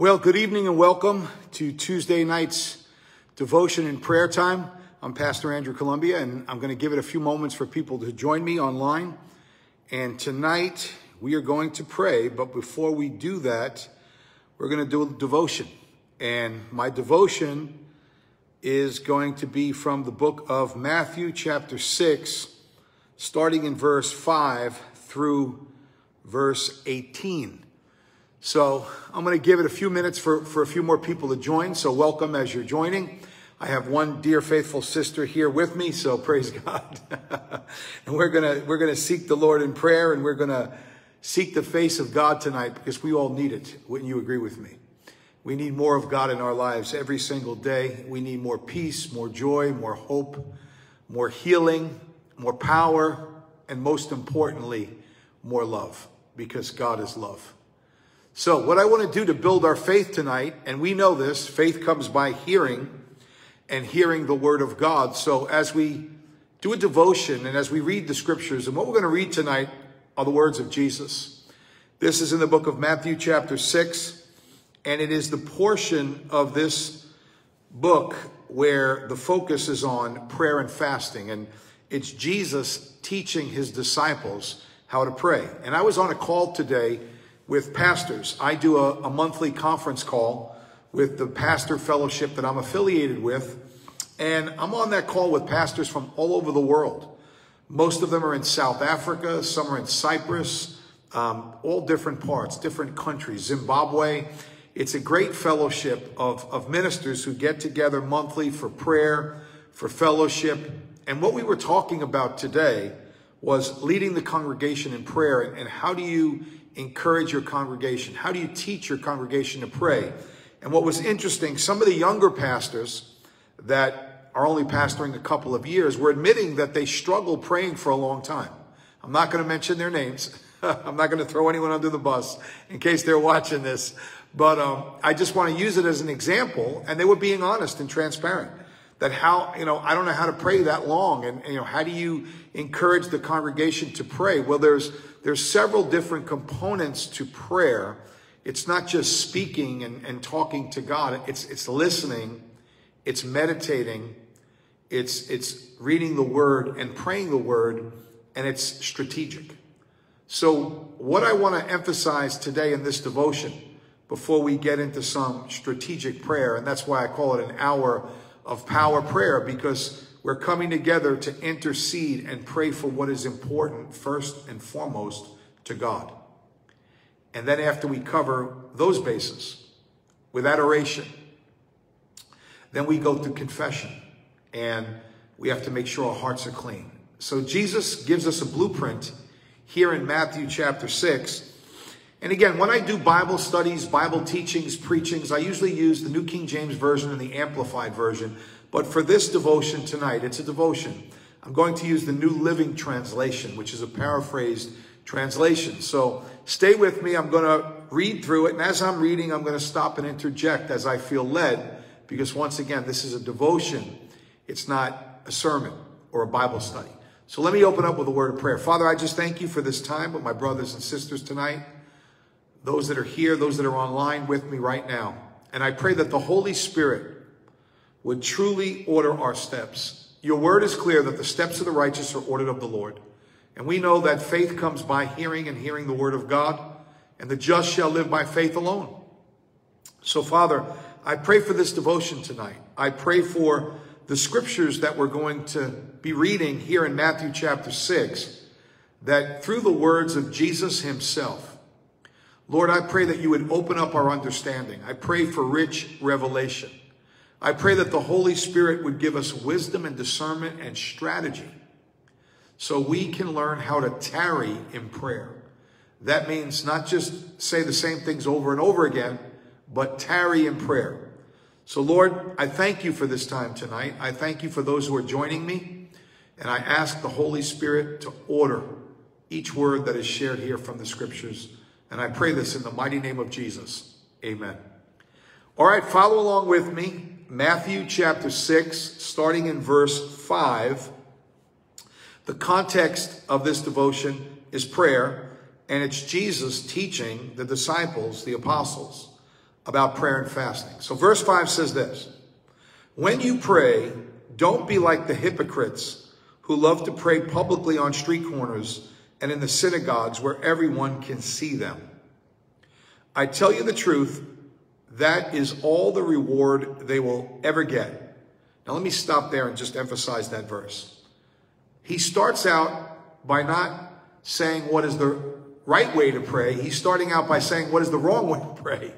Well, good evening and welcome to Tuesday night's devotion and prayer time. I'm Pastor Andrew Columbia, and I'm going to give it a few moments for people to join me online. And tonight we are going to pray, but before we do that, we're going to do a devotion. And my devotion is going to be from the book of Matthew, chapter 6, starting in verse 5 through verse 18. So I'm going to give it a few minutes for, for a few more people to join. So welcome as you're joining. I have one dear faithful sister here with me, so praise God. and we're to we're going to seek the Lord in prayer and we're going to seek the face of God tonight because we all need it. Wouldn't you agree with me? We need more of God in our lives every single day. We need more peace, more joy, more hope, more healing, more power, and most importantly, more love because God is love. So what I want to do to build our faith tonight, and we know this, faith comes by hearing and hearing the word of God. So as we do a devotion and as we read the scriptures, and what we're going to read tonight are the words of Jesus. This is in the book of Matthew chapter 6, and it is the portion of this book where the focus is on prayer and fasting. And it's Jesus teaching his disciples how to pray. And I was on a call today with pastors. I do a, a monthly conference call with the pastor fellowship that I'm affiliated with. And I'm on that call with pastors from all over the world. Most of them are in South Africa, some are in Cyprus, um, all different parts, different countries, Zimbabwe. It's a great fellowship of, of ministers who get together monthly for prayer, for fellowship. And what we were talking about today was leading the congregation in prayer and, and how do you encourage your congregation? How do you teach your congregation to pray? And what was interesting, some of the younger pastors that are only pastoring a couple of years were admitting that they struggle praying for a long time. I'm not going to mention their names. I'm not going to throw anyone under the bus in case they're watching this. But um, I just want to use it as an example. And they were being honest and transparent that how, you know, I don't know how to pray that long. And, you know, how do you encourage the congregation to pray? Well, there's, there's several different components to prayer. It's not just speaking and, and talking to God. It's, it's listening. It's meditating. It's, it's reading the word and praying the word and it's strategic. So what I want to emphasize today in this devotion before we get into some strategic prayer, and that's why I call it an hour of power prayer because we're coming together to intercede and pray for what is important first and foremost to God. And then after we cover those bases with adoration, then we go through confession and we have to make sure our hearts are clean. So Jesus gives us a blueprint here in Matthew chapter 6 and again, when I do Bible studies, Bible teachings, preachings, I usually use the New King James Version and the Amplified Version. But for this devotion tonight, it's a devotion. I'm going to use the New Living Translation, which is a paraphrased translation. So stay with me. I'm going to read through it. And as I'm reading, I'm going to stop and interject as I feel led. Because once again, this is a devotion. It's not a sermon or a Bible study. So let me open up with a word of prayer. Father, I just thank you for this time with my brothers and sisters tonight those that are here, those that are online with me right now. And I pray that the Holy Spirit would truly order our steps. Your word is clear that the steps of the righteous are ordered of the Lord. And we know that faith comes by hearing and hearing the word of God, and the just shall live by faith alone. So, Father, I pray for this devotion tonight. I pray for the scriptures that we're going to be reading here in Matthew chapter 6, that through the words of Jesus himself, Lord, I pray that you would open up our understanding. I pray for rich revelation. I pray that the Holy Spirit would give us wisdom and discernment and strategy so we can learn how to tarry in prayer. That means not just say the same things over and over again, but tarry in prayer. So Lord, I thank you for this time tonight. I thank you for those who are joining me. And I ask the Holy Spirit to order each word that is shared here from the scriptures. And I pray this in the mighty name of Jesus. Amen. All right, follow along with me. Matthew chapter 6, starting in verse 5. The context of this devotion is prayer, and it's Jesus teaching the disciples, the apostles, about prayer and fasting. So verse 5 says this When you pray, don't be like the hypocrites who love to pray publicly on street corners and in the synagogues where everyone can see them. I tell you the truth, that is all the reward they will ever get. Now, let me stop there and just emphasize that verse. He starts out by not saying what is the right way to pray. He's starting out by saying what is the wrong way to pray.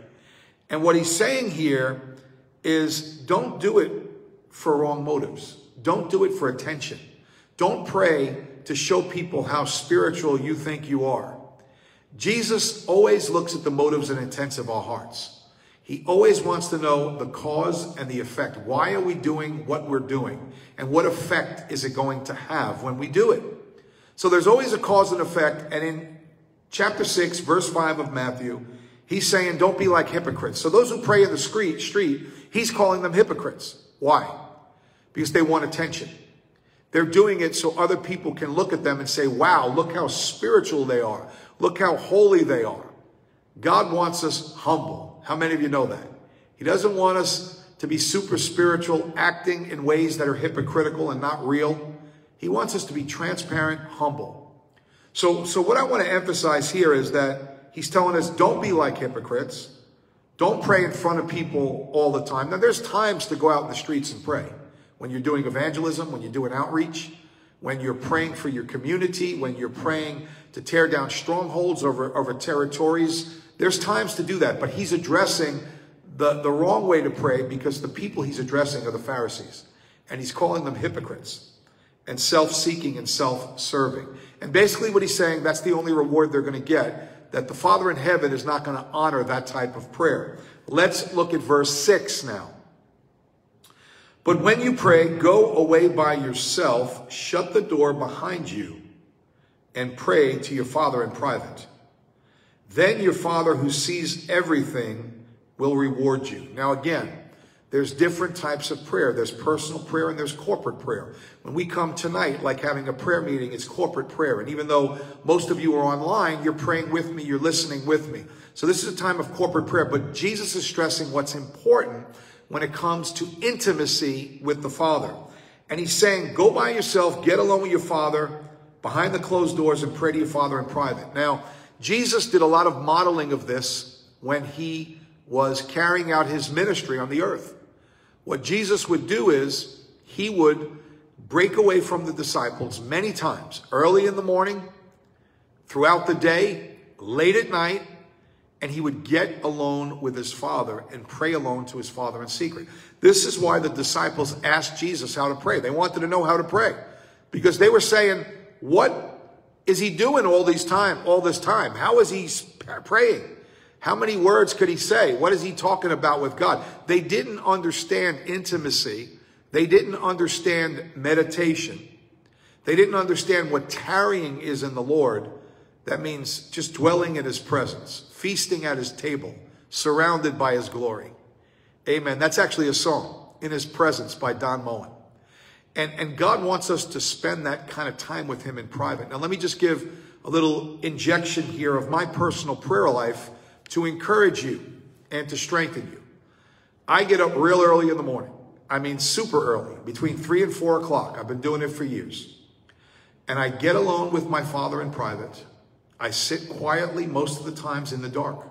And what he's saying here is don't do it for wrong motives. Don't do it for attention. Don't pray to show people how spiritual you think you are. Jesus always looks at the motives and intents of our hearts. He always wants to know the cause and the effect. Why are we doing what we're doing? And what effect is it going to have when we do it? So there's always a cause and effect. And in chapter 6, verse 5 of Matthew, he's saying, don't be like hypocrites. So those who pray in the street, street he's calling them hypocrites. Why? Because they want attention. They're doing it so other people can look at them and say, wow, look how spiritual they are. Look how holy they are. God wants us humble. How many of you know that? He doesn't want us to be super spiritual, acting in ways that are hypocritical and not real. He wants us to be transparent, humble. So, so what I want to emphasize here is that he's telling us don't be like hypocrites. Don't pray in front of people all the time. Now, there's times to go out in the streets and pray. When you're doing evangelism, when you're doing outreach, when you're praying for your community, when you're praying to tear down strongholds over, over territories there's times to do that, but he's addressing the, the wrong way to pray because the people he's addressing are the Pharisees. And he's calling them hypocrites and self-seeking and self-serving. And basically what he's saying, that's the only reward they're going to get, that the Father in heaven is not going to honor that type of prayer. Let's look at verse 6 now. But when you pray, go away by yourself, shut the door behind you, and pray to your Father in private. Then your Father who sees everything will reward you. Now, again, there's different types of prayer. There's personal prayer and there's corporate prayer. When we come tonight, like having a prayer meeting, it's corporate prayer. And even though most of you are online, you're praying with me, you're listening with me. So this is a time of corporate prayer. But Jesus is stressing what's important when it comes to intimacy with the Father. And he's saying, go by yourself, get alone with your Father behind the closed doors and pray to your Father in private. Now, Jesus did a lot of modeling of this when he was carrying out his ministry on the earth. What Jesus would do is he would break away from the disciples many times, early in the morning, throughout the day, late at night, and he would get alone with his father and pray alone to his father in secret. This is why the disciples asked Jesus how to pray. They wanted to know how to pray because they were saying, what is he doing all these time, all this time? How is he praying? How many words could he say? What is he talking about with God? They didn't understand intimacy. They didn't understand meditation. They didn't understand what tarrying is in the Lord. That means just dwelling in his presence, feasting at his table, surrounded by his glory. Amen. That's actually a song, In His Presence by Don Moen. And, and God wants us to spend that kind of time with him in private. Now, let me just give a little injection here of my personal prayer life to encourage you and to strengthen you. I get up real early in the morning. I mean, super early, between three and four o'clock. I've been doing it for years. And I get alone with my father in private. I sit quietly most of the times in the dark.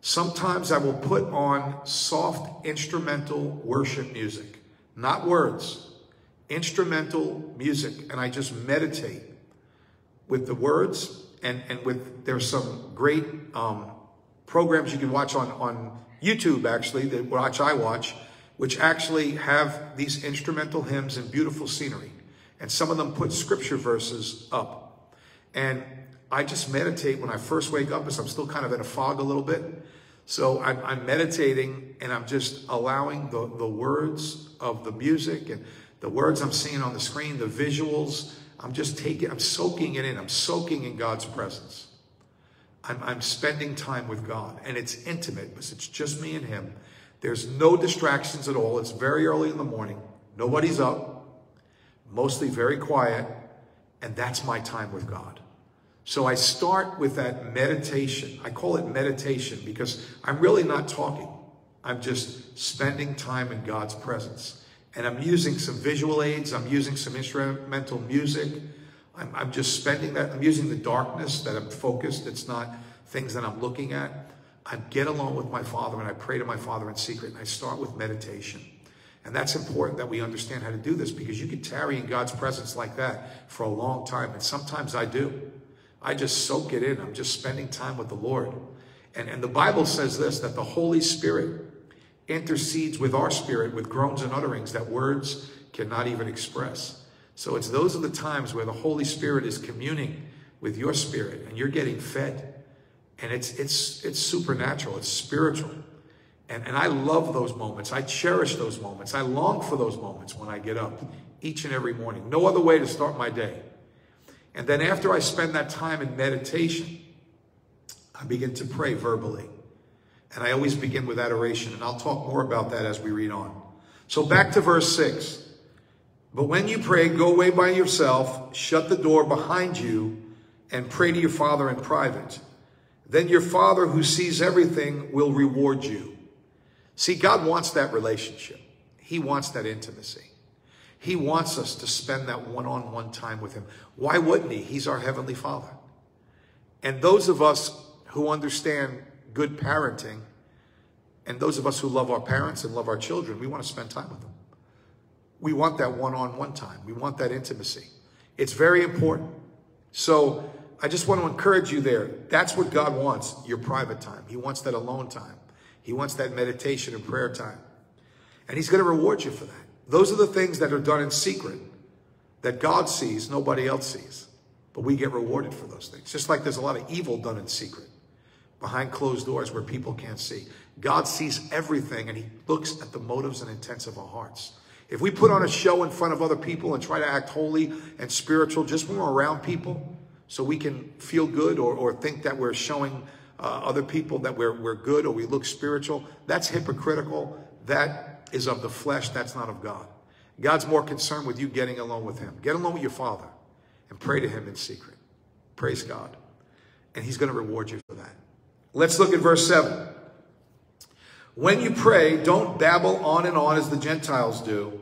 Sometimes I will put on soft instrumental worship music, not words instrumental music and I just meditate with the words and, and with, there's some great um, programs you can watch on, on YouTube actually, that watch I watch, which actually have these instrumental hymns and beautiful scenery. And some of them put scripture verses up. And I just meditate when I first wake up as I'm still kind of in a fog a little bit. So I'm, I'm meditating and I'm just allowing the, the words of the music and the words I'm seeing on the screen, the visuals, I'm just taking, I'm soaking it in. I'm soaking in God's presence. I'm, I'm spending time with God and it's intimate because it's just me and him. There's no distractions at all. It's very early in the morning. Nobody's up, mostly very quiet. And that's my time with God. So I start with that meditation. I call it meditation because I'm really not talking. I'm just spending time in God's presence. And I'm using some visual aids. I'm using some instrumental music. I'm, I'm just spending that. I'm using the darkness that I'm focused. It's not things that I'm looking at. I get along with my Father and I pray to my Father in secret. And I start with meditation. And that's important that we understand how to do this because you can tarry in God's presence like that for a long time. And sometimes I do. I just soak it in. I'm just spending time with the Lord. And, and the Bible says this, that the Holy Spirit intercedes with our spirit with groans and utterings that words cannot even express. So it's those are the times where the Holy Spirit is communing with your spirit and you're getting fed. And it's, it's, it's supernatural. It's spiritual. And, and I love those moments. I cherish those moments. I long for those moments when I get up each and every morning. No other way to start my day. And then after I spend that time in meditation, I begin to pray verbally. And I always begin with adoration. And I'll talk more about that as we read on. So back to verse 6. But when you pray, go away by yourself, shut the door behind you, and pray to your Father in private. Then your Father who sees everything will reward you. See, God wants that relationship. He wants that intimacy. He wants us to spend that one-on-one time with him. Why wouldn't he? He's our heavenly father. And those of us who understand good parenting and those of us who love our parents and love our children, we want to spend time with them. We want that one-on-one time. We want that intimacy. It's very important. So I just want to encourage you there. That's what God wants, your private time. He wants that alone time. He wants that meditation and prayer time. And he's going to reward you for that. Those are the things that are done in secret that God sees, nobody else sees. But we get rewarded for those things. Just like there's a lot of evil done in secret, behind closed doors where people can't see. God sees everything and he looks at the motives and intents of our hearts. If we put on a show in front of other people and try to act holy and spiritual just when we're around people so we can feel good or, or think that we're showing uh, other people that we're, we're good or we look spiritual, that's hypocritical. That is of the flesh. That's not of God. God's more concerned with you getting along with him. Get along with your father and pray to him in secret. Praise God. And he's going to reward you for that. Let's look at verse 7. When you pray, don't babble on and on as the Gentiles do.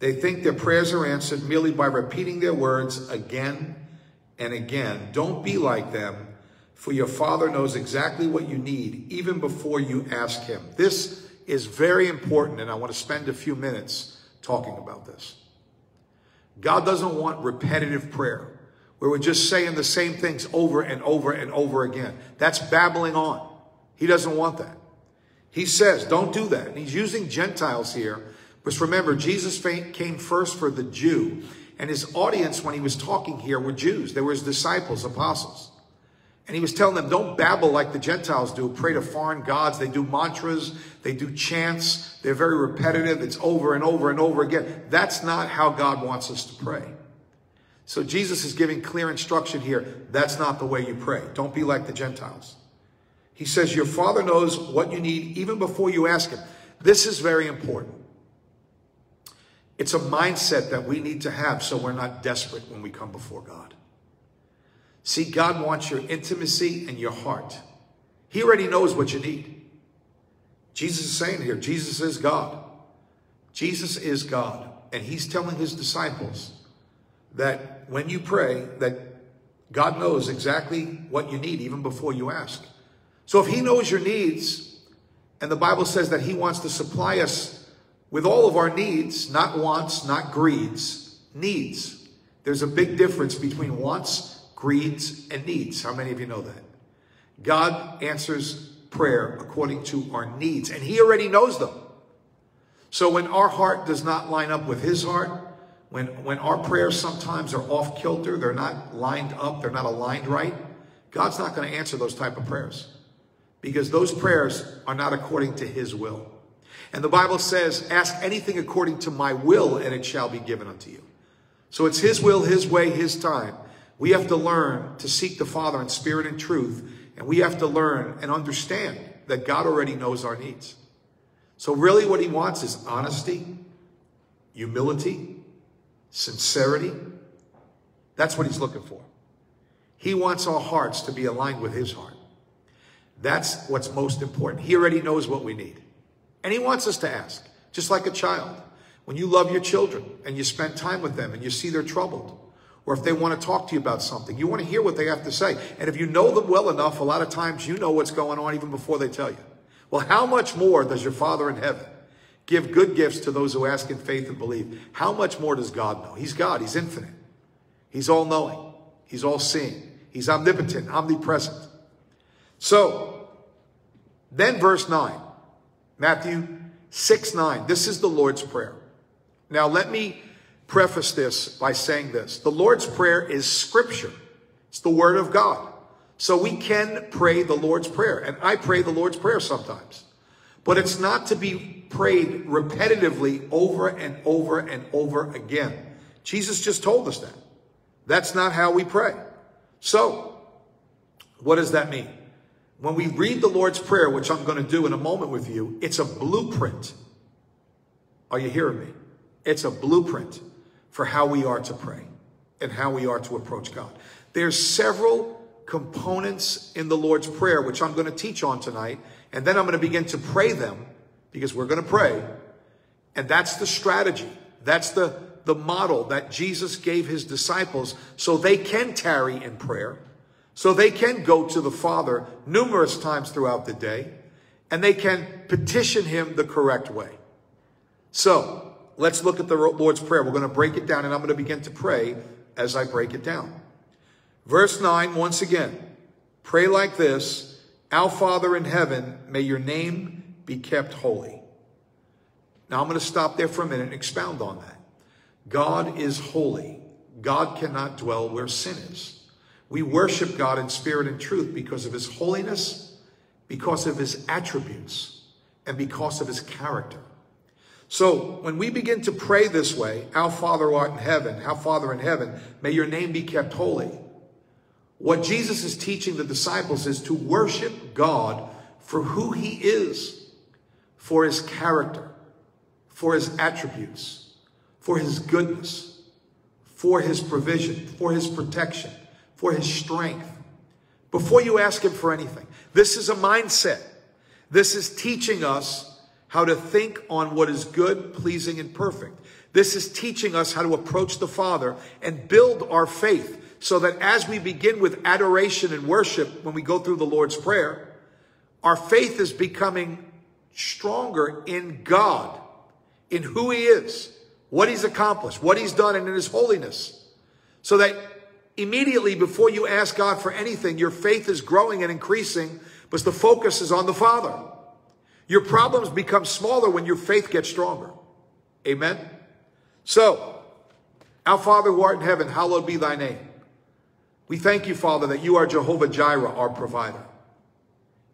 They think their prayers are answered merely by repeating their words again and again. Don't be like them for your Father knows exactly what you need even before you ask him. This is very important, and I want to spend a few minutes talking about this. God doesn't want repetitive prayer where we're just saying the same things over and over and over again. That's babbling on. He doesn't want that. He says, don't do that. And he's using Gentiles here. Because remember, Jesus came first for the Jew. And his audience, when he was talking here, were Jews. They were his disciples, apostles. And he was telling them, don't babble like the Gentiles do, pray to foreign gods. They do mantras, they do chants, they're very repetitive. It's over and over and over again. That's not how God wants us to pray. So Jesus is giving clear instruction here. That's not the way you pray. Don't be like the Gentiles. He says, your father knows what you need even before you ask him. This is very important. It's a mindset that we need to have so we're not desperate when we come before God. See, God wants your intimacy and your heart. He already knows what you need. Jesus is saying here, Jesus is God. Jesus is God. And he's telling his disciples that when you pray, that God knows exactly what you need even before you ask. So if he knows your needs, and the Bible says that he wants to supply us with all of our needs, not wants, not greeds, needs. There's a big difference between wants greeds, and needs. How many of you know that? God answers prayer according to our needs, and he already knows them. So when our heart does not line up with his heart, when, when our prayers sometimes are off kilter, they're not lined up, they're not aligned right, God's not going to answer those type of prayers because those prayers are not according to his will. And the Bible says, ask anything according to my will and it shall be given unto you. So it's his will, his way, his time. We have to learn to seek the Father in spirit and truth. And we have to learn and understand that God already knows our needs. So really what he wants is honesty, humility, sincerity. That's what he's looking for. He wants our hearts to be aligned with his heart. That's what's most important. He already knows what we need. And he wants us to ask, just like a child. When you love your children and you spend time with them and you see they're troubled, or if they want to talk to you about something, you want to hear what they have to say. And if you know them well enough, a lot of times you know what's going on even before they tell you. Well, how much more does your Father in heaven give good gifts to those who ask in faith and believe? How much more does God know? He's God. He's infinite. He's all knowing. He's all seeing. He's omnipotent, omnipresent. So, then verse 9, Matthew 6 9. This is the Lord's Prayer. Now, let me preface this by saying this. The Lord's Prayer is scripture. It's the word of God. So we can pray the Lord's Prayer. And I pray the Lord's Prayer sometimes. But it's not to be prayed repetitively over and over and over again. Jesus just told us that. That's not how we pray. So, what does that mean? When we read the Lord's Prayer, which I'm going to do in a moment with you, it's a blueprint. Are you hearing me? It's a blueprint for how we are to pray and how we are to approach God. There's several components in the Lord's Prayer, which I'm going to teach on tonight. And then I'm going to begin to pray them because we're going to pray. And that's the strategy. That's the, the model that Jesus gave his disciples so they can tarry in prayer, so they can go to the Father numerous times throughout the day, and they can petition him the correct way. So let's look at the Lord's Prayer. We're going to break it down, and I'm going to begin to pray as I break it down. Verse 9, once again, pray like this Our Father in heaven, may your name be kept holy. Now I'm going to stop there for a minute and expound on that. God is holy. God cannot dwell where sin is. We worship God in spirit and truth because of his holiness, because of his attributes, and because of his character. So when we begin to pray this way, Our Father who art in heaven, Our Father in heaven, may your name be kept holy. What Jesus is teaching the disciples is to worship God for who he is, for his character, for his attributes, for his goodness, for his provision, for his protection, for his strength. Before you ask him for anything, this is a mindset. This is teaching us how to think on what is good, pleasing, and perfect. This is teaching us how to approach the Father and build our faith so that as we begin with adoration and worship, when we go through the Lord's Prayer, our faith is becoming stronger in God, in who He is, what He's accomplished, what He's done, and in His holiness. So that immediately before you ask God for anything, your faith is growing and increasing because the focus is on the Father. Your problems become smaller when your faith gets stronger. Amen? So, our Father who art in heaven, hallowed be thy name. We thank you, Father, that you are Jehovah Jireh, our provider.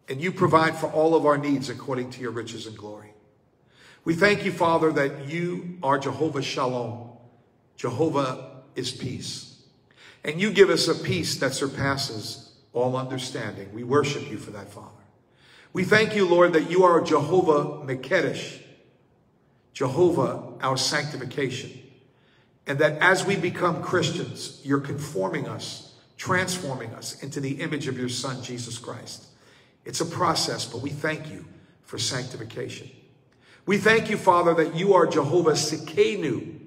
And you provide for all of our needs according to your riches and glory. We thank you, Father, that you are Jehovah Shalom. Jehovah is peace. And you give us a peace that surpasses all understanding. We worship you for that, Father. We thank you, Lord, that you are Jehovah Mekedesh, Jehovah, our sanctification. And that as we become Christians, you're conforming us transforming us into the image of your Son, Jesus Christ. It's a process, but we thank you for sanctification. We thank you, Father, that you are Jehovah Tsidkenu,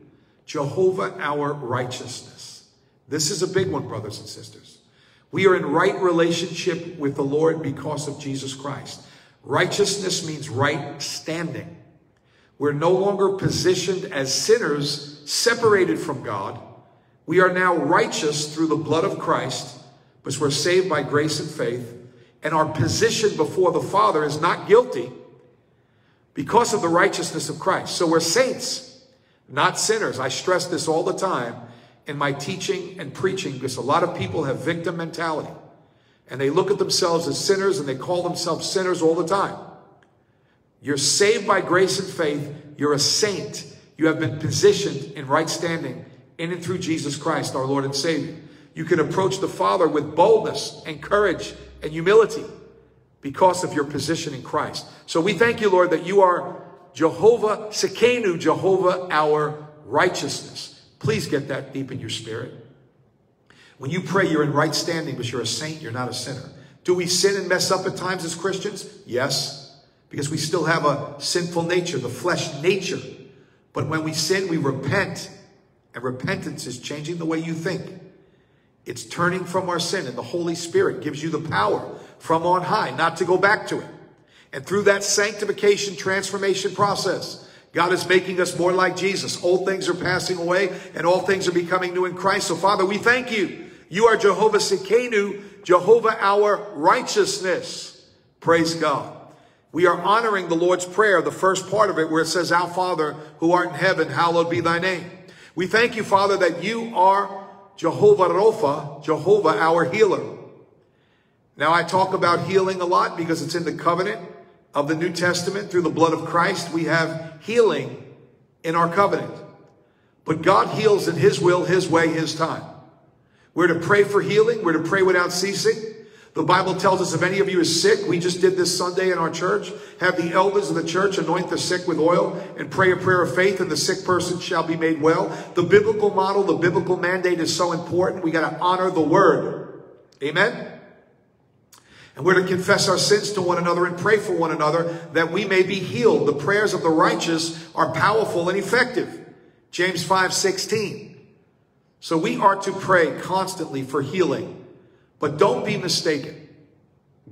Jehovah our righteousness. This is a big one, brothers and sisters. We are in right relationship with the Lord because of Jesus Christ. Righteousness means right standing. We're no longer positioned as sinners separated from God, we are now righteous through the blood of Christ because we're saved by grace and faith. And our position before the Father is not guilty because of the righteousness of Christ. So we're saints, not sinners. I stress this all the time in my teaching and preaching because a lot of people have victim mentality. And they look at themselves as sinners and they call themselves sinners all the time. You're saved by grace and faith. You're a saint. You have been positioned in right standing in and through Jesus Christ, our Lord and Savior. You can approach the Father with boldness and courage and humility because of your position in Christ. So we thank you, Lord, that you are Jehovah Tsidkenu, Jehovah our righteousness. Please get that deep in your spirit. When you pray, you're in right standing, but you're a saint, you're not a sinner. Do we sin and mess up at times as Christians? Yes, because we still have a sinful nature, the flesh nature. But when we sin, we repent. And repentance is changing the way you think. It's turning from our sin, and the Holy Spirit gives you the power from on high not to go back to it. And through that sanctification transformation process, God is making us more like Jesus. Old things are passing away and all things are becoming new in Christ. So Father, we thank you. You are Jehovah Tsidkenu, Jehovah our righteousness. Praise God. We are honoring the Lord's Prayer, the first part of it where it says, Our Father who art in heaven, hallowed be thy name. We thank you, Father, that you are Jehovah Rapha, Jehovah our healer. Now I talk about healing a lot because it's in the covenant of the New Testament. Through the blood of Christ, we have healing in our covenant. But God heals in his will, his way, his time. We're to pray for healing. We're to pray without ceasing. The Bible tells us if any of you is sick, we just did this Sunday in our church, have the elders of the church anoint the sick with oil and pray a prayer of faith and the sick person shall be made well. The biblical model, the biblical mandate is so important. We got to honor the word. Amen. And we're to confess our sins to one another and pray for one another that we may be healed. The prayers of the righteous are powerful and effective. James 5, 16. So we are to pray constantly for healing. But don't be mistaken.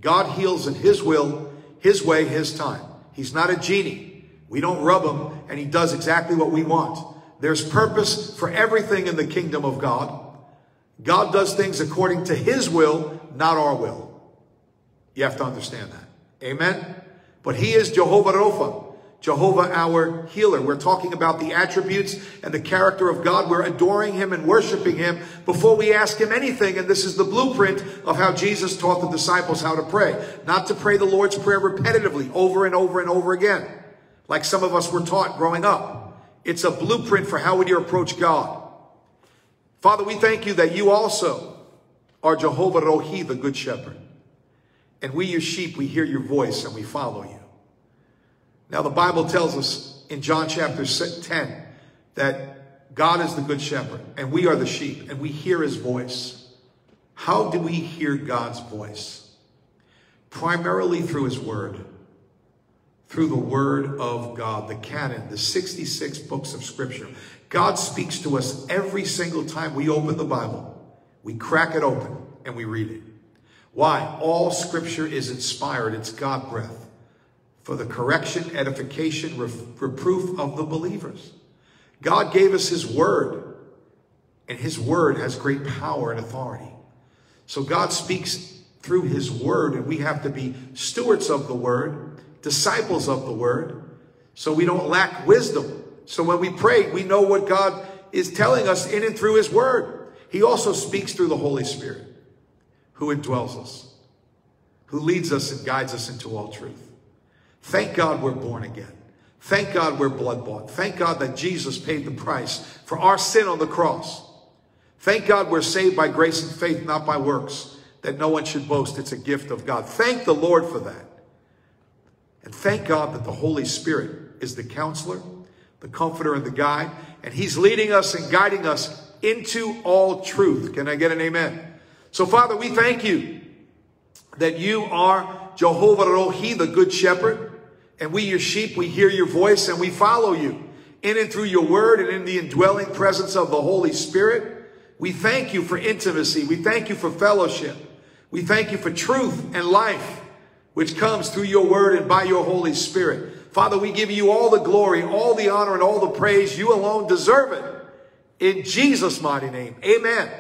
God heals in His will, His way, His time. He's not a genie. We don't rub Him and He does exactly what we want. There's purpose for everything in the kingdom of God. God does things according to His will, not our will. You have to understand that. Amen? But He is Jehovah Rapha. Jehovah our healer. We're talking about the attributes and the character of God. We're adoring him and worshiping him before we ask him anything. And this is the blueprint of how Jesus taught the disciples how to pray. Not to pray the Lord's Prayer repetitively over and over and over again, like some of us were taught growing up. It's a blueprint for how would you approach God. Father, we thank you that you also are Jehovah Rohi, the good shepherd. And we, your sheep, we hear your voice and we follow you. Now, the Bible tells us in John chapter 10 that God is the good shepherd and we are the sheep and we hear his voice. How do we hear God's voice? Primarily through his word, through the word of God, the canon, the 66 books of scripture. God speaks to us every single time we open the Bible. We crack it open and we read it. Why? All scripture is inspired. It's God breath for the correction, edification, reproof of the believers. God gave us his word, and his word has great power and authority. So God speaks through his word, and we have to be stewards of the word, disciples of the word, so we don't lack wisdom. So when we pray, we know what God is telling us in and through his word. He also speaks through the Holy Spirit, who indwells us, who leads us and guides us into all truth. Thank God we're born again. Thank God we're blood bought. Thank God that Jesus paid the price for our sin on the cross. Thank God we're saved by grace and faith, not by works, that no one should boast. It's a gift of God. Thank the Lord for that. And thank God that the Holy Spirit is the counselor, the comforter, and the guide. And he's leading us and guiding us into all truth. Can I get an amen? So, Father, we thank you that you are Jehovah Rohi, the good shepherd. And we, your sheep, we hear your voice and we follow you in and through your word and in the indwelling presence of the Holy Spirit. We thank you for intimacy. We thank you for fellowship. We thank you for truth and life, which comes through your word and by your Holy Spirit. Father, we give you all the glory, all the honor, and all the praise. You alone deserve it. In Jesus' mighty name. Amen.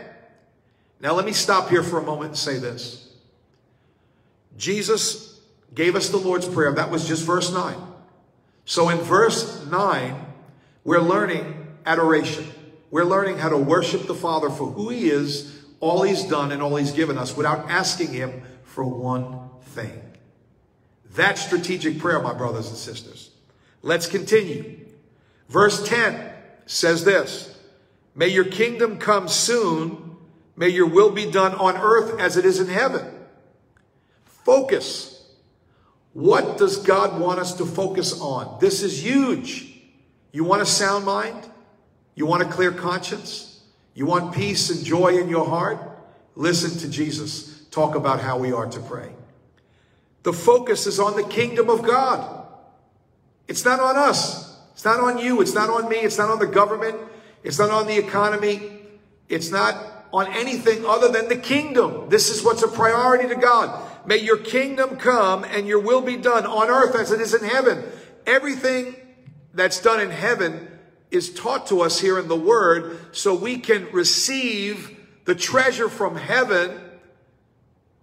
Now let me stop here for a moment and say this. Jesus gave us the Lord's Prayer. That was just verse 9. So in verse 9, we're learning adoration. We're learning how to worship the Father for who he is, all he's done, and all he's given us without asking him for one thing. That's strategic prayer, my brothers and sisters. Let's continue. Verse 10 says this, May your kingdom come soon. May your will be done on earth as it is in heaven. Focus. What does God want us to focus on? This is huge. You want a sound mind? You want a clear conscience? You want peace and joy in your heart? listen to Jesus talk about how we are to pray. The focus is on the kingdom of God. It's not on us. It's not on you. It's not on me. It's not on the government. It's not on the economy. It's not on anything other than the kingdom. This is what's a priority to God. May your kingdom come and your will be done on earth as it is in heaven. Everything that's done in heaven is taught to us here in the word so we can receive the treasure from heaven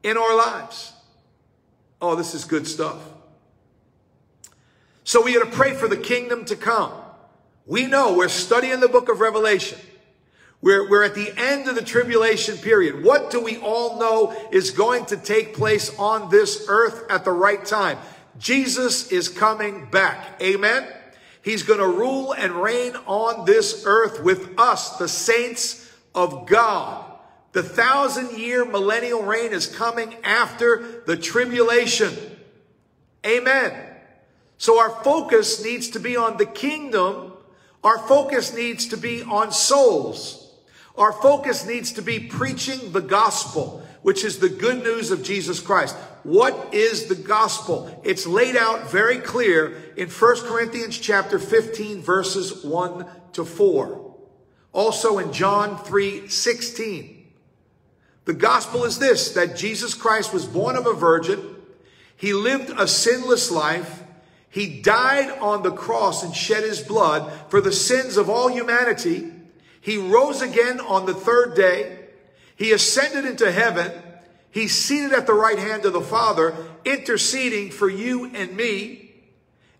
in our lives. Oh, this is good stuff. So we got to pray for the kingdom to come. We know we're studying the book of Revelation. We're, we're at the end of the tribulation period. What do we all know is going to take place on this earth at the right time? Jesus is coming back. Amen. He's going to rule and reign on this earth with us, the saints of God. The thousand year millennial reign is coming after the tribulation. Amen. So our focus needs to be on the kingdom. Our focus needs to be on souls. Our focus needs to be preaching the gospel, which is the good news of Jesus Christ. What is the gospel? It's laid out very clear in 1 Corinthians chapter 15 verses 1 to 4. Also in John 3, 16. The gospel is this, that Jesus Christ was born of a virgin. He lived a sinless life. He died on the cross and shed his blood for the sins of all humanity. He rose again on the third day. He ascended into heaven. He's seated at the right hand of the Father, interceding for you and me.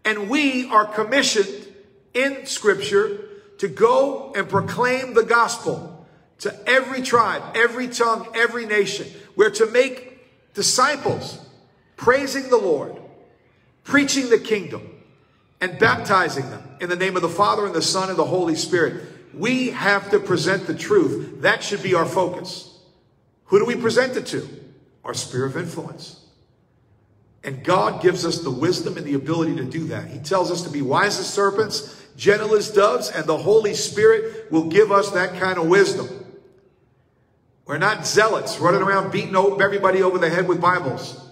And we are commissioned in Scripture to go and proclaim the gospel to every tribe, every tongue, every nation. We're to make disciples, praising the Lord, preaching the kingdom, and baptizing them in the name of the Father and the Son and the Holy Spirit. We have to present the truth. That should be our focus. Who do we present it to? Our sphere of influence. And God gives us the wisdom and the ability to do that. He tells us to be wise as serpents, gentle as doves, and the Holy Spirit will give us that kind of wisdom. We're not zealots running around beating everybody over the head with Bibles.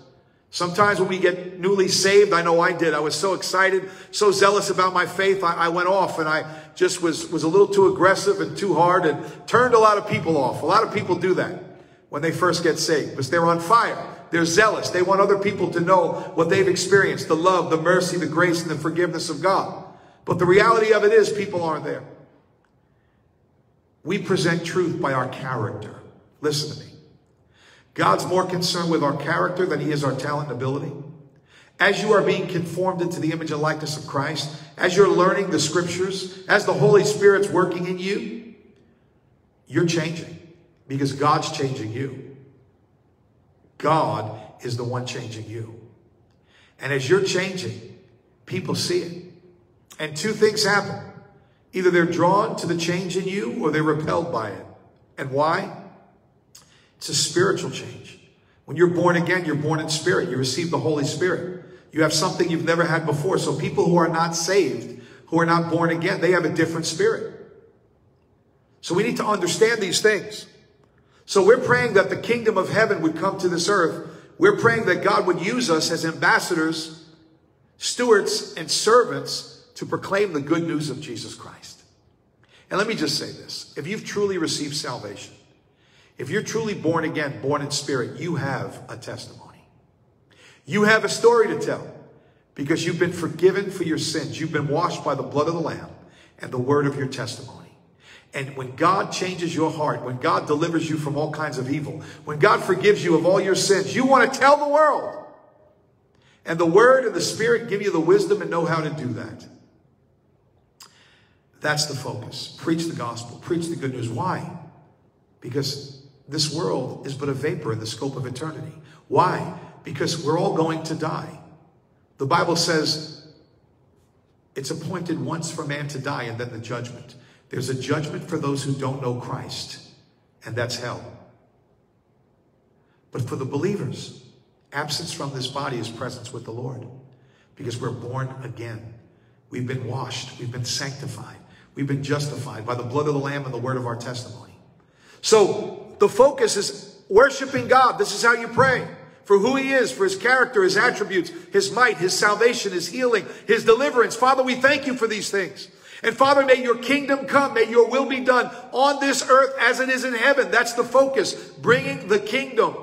Sometimes when we get newly saved, I know I did. I was so excited, so zealous about my faith. I, I, went off and I just was, was a little too aggressive and too hard and turned a lot of people off. A lot of people do that when they first get saved because they're on fire. They're zealous. They want other people to know what they've experienced, the love, the mercy, the grace, and the forgiveness of God. But the reality of it is people aren't there. We present truth by our character. Listen to me. God's more concerned with our character than he is our talent and ability. As you are being conformed into the image and likeness of Christ, as you're learning the scriptures, as the Holy Spirit's working in you, you're changing because God's changing you. God is the one changing you. And as you're changing, people see it. And two things happen. Either they're drawn to the change in you or they're repelled by it. And why? It's a spiritual change. When you're born again, you're born in spirit. You receive the Holy Spirit. You have something you've never had before. So people who are not saved, who are not born again, they have a different spirit. So we need to understand these things. So we're praying that the kingdom of heaven would come to this earth. We're praying that God would use us as ambassadors, stewards, and servants to proclaim the good news of Jesus Christ. And let me just say this. If you've truly received salvation, if you're truly born again, born in spirit, you have a testimony. You have a story to tell because you've been forgiven for your sins. You've been washed by the blood of the Lamb and the word of your testimony. And when God changes your heart, when God delivers you from all kinds of evil, when God forgives you of all your sins, you want to tell the world. And the word and the spirit give you the wisdom and know how to do that. That's the focus. Preach the gospel. Preach the good news. Why? Because this world is but a vapor in the scope of eternity. Why? Because we're all going to die. The Bible says it's appointed once for man to die and then the judgment. There's a judgment for those who don't know Christ, and that's hell. But for the believers, absence from this body is presence with the Lord because we're born again. We've been washed. We've been sanctified. We've been justified by the blood of the Lamb and the word of our testimony. So the focus is worshiping God. This is how you pray. For who he is, for his character, his attributes, his might, his salvation, his healing, his deliverance. Father, we thank you for these things. And Father, may your kingdom come. May your will be done on this earth as it is in heaven. That's the focus. Bringing the kingdom.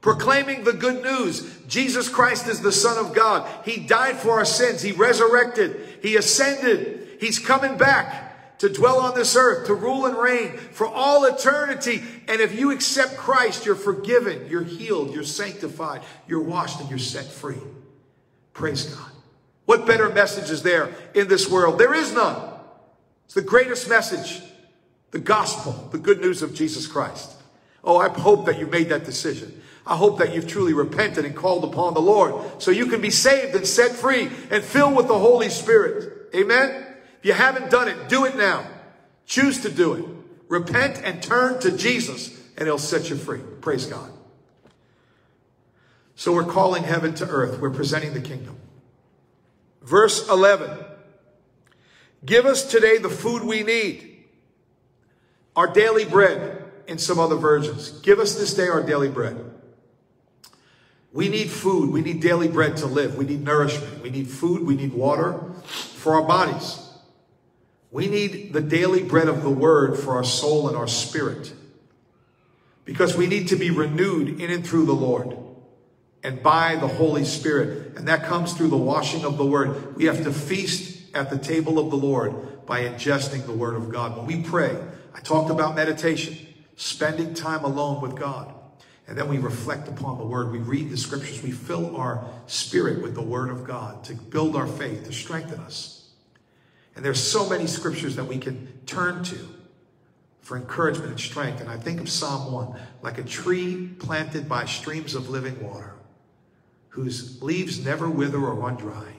Proclaiming the good news. Jesus Christ is the Son of God. He died for our sins. He resurrected. He ascended. He's coming back to dwell on this earth, to rule and reign for all eternity. And if you accept Christ, you're forgiven, you're healed, you're sanctified, you're washed, and you're set free. Praise God. What better message is there in this world? There is none. It's the greatest message, the gospel, the good news of Jesus Christ. Oh, I hope that you made that decision. I hope that you've truly repented and called upon the Lord so you can be saved and set free and filled with the Holy Spirit. Amen. If you haven't done it, do it now. Choose to do it. Repent and turn to Jesus, and he'll set you free. Praise God. So we're calling heaven to earth. We're presenting the kingdom. Verse 11. Give us today the food we need. Our daily bread in some other versions. Give us this day our daily bread. We need food. We need daily bread to live. We need nourishment. We need food. We need water for our bodies. We need the daily bread of the word for our soul and our spirit. Because we need to be renewed in and through the Lord and by the Holy Spirit. And that comes through the washing of the word. We have to feast at the table of the Lord by ingesting the word of God. When we pray, I talked about meditation, spending time alone with God. And then we reflect upon the word. We read the scriptures. We fill our spirit with the word of God to build our faith, to strengthen us. And there's so many scriptures that we can turn to for encouragement and strength. And I think of Psalm 1, like a tree planted by streams of living water, whose leaves never wither or run dry.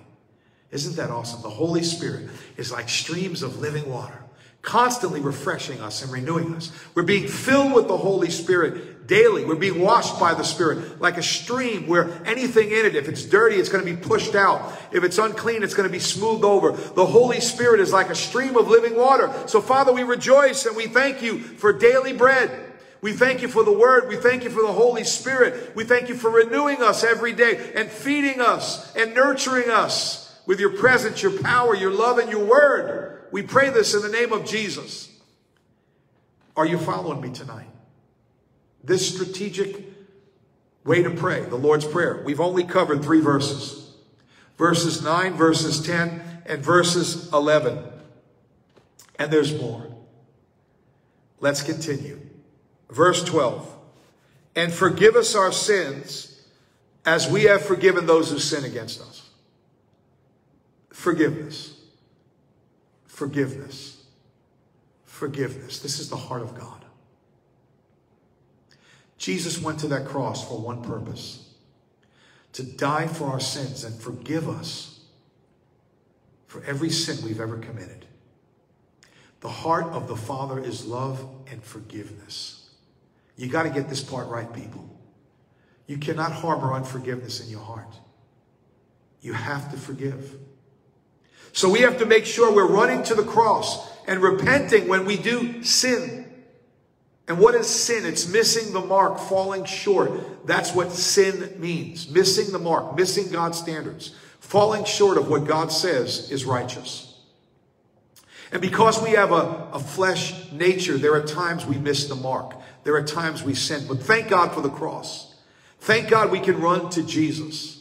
Isn't that awesome? The Holy Spirit is like streams of living water, constantly refreshing us and renewing us. We're being filled with the Holy Spirit daily. We're being washed by the Spirit like a stream where anything in it, if it's dirty, it's going to be pushed out. If it's unclean, it's going to be smoothed over. The Holy Spirit is like a stream of living water. So Father, we rejoice and we thank you for daily bread. We thank you for the word. We thank you for the Holy Spirit. We thank you for renewing us every day and feeding us and nurturing us with your presence, your power, your love, and your word. We pray this in the name of Jesus. Are you following me tonight? This strategic way to pray, the Lord's Prayer. We've only covered three verses. Verses 9, verses 10, and verses 11. And there's more. Let's continue. Verse 12. And forgive us our sins as we have forgiven those who sin against us. Forgiveness. Forgiveness. Forgiveness. This is the heart of God. Jesus went to that cross for one purpose to die for our sins and forgive us for every sin we've ever committed. The heart of the Father is love and forgiveness. You got to get this part right, people. You cannot harbor unforgiveness in your heart. You have to forgive. So we have to make sure we're running to the cross and repenting when we do sin. And what is sin? It's missing the mark, falling short. That's what sin means. Missing the mark, missing God's standards, falling short of what God says is righteous. And because we have a, a flesh nature, there are times we miss the mark. There are times we sin. But thank God for the cross. Thank God we can run to Jesus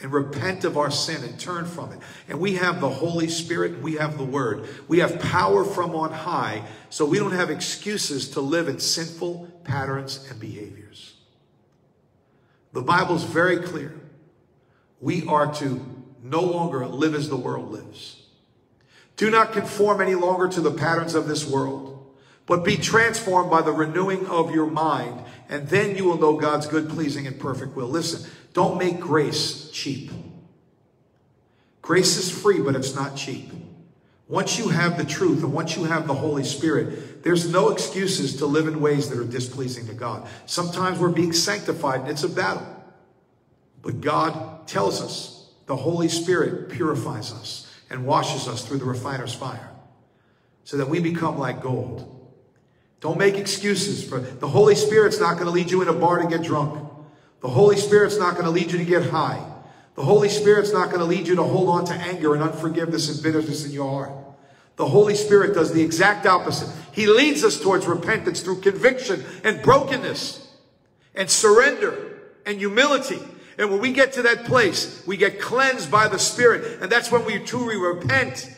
and repent of our sin and turn from it. And we have the Holy Spirit and we have the Word. We have power from on high, so we don't have excuses to live in sinful patterns and behaviors. The Bible's very clear. We are to no longer live as the world lives. Do not conform any longer to the patterns of this world, but be transformed by the renewing of your mind, and then you will know God's good, pleasing, and perfect will. Listen, don't make grace cheap. Grace is free, but it's not cheap. Once you have the truth and once you have the Holy Spirit, there's no excuses to live in ways that are displeasing to God. Sometimes we're being sanctified and it's a battle. But God tells us the Holy Spirit purifies us and washes us through the refiner's fire so that we become like gold. Don't make excuses for the Holy Spirit's not going to lead you in a bar to get drunk. The Holy Spirit's not going to lead you to get high. The Holy Spirit's not going to lead you to hold on to anger and unforgiveness and bitterness in your heart. The Holy Spirit does the exact opposite. He leads us towards repentance through conviction and brokenness and surrender and humility. And when we get to that place, we get cleansed by the Spirit. And that's when we truly repent,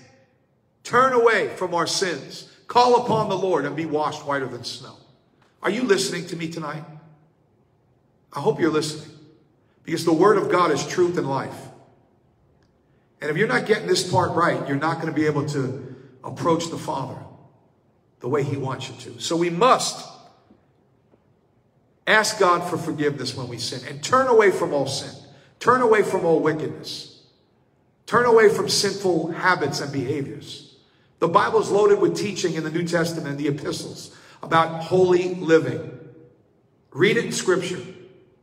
turn away from our sins, call upon the Lord, and be washed whiter than snow. Are you listening to me tonight? I hope you're listening because the word of God is truth and life. And if you're not getting this part right, you're not going to be able to approach the Father the way he wants you to. So we must ask God for forgiveness when we sin and turn away from all sin. Turn away from all wickedness. Turn away from sinful habits and behaviors. The Bible is loaded with teaching in the New Testament the epistles about holy living. Read it in scripture.